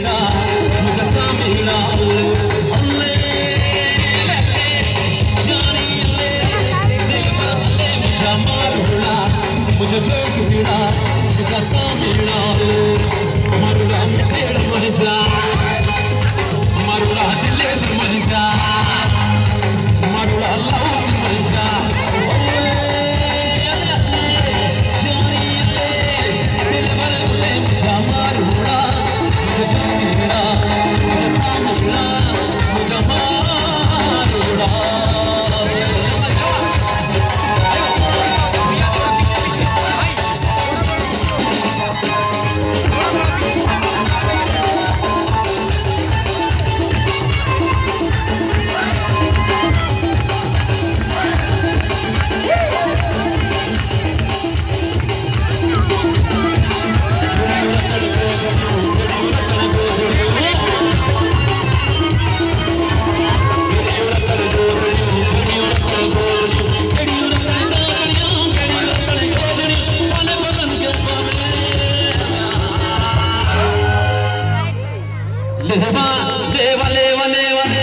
भिड़ा मुझसा मिला मुझा जोग भिड़ा मुझसा मिला देवा देवा वाले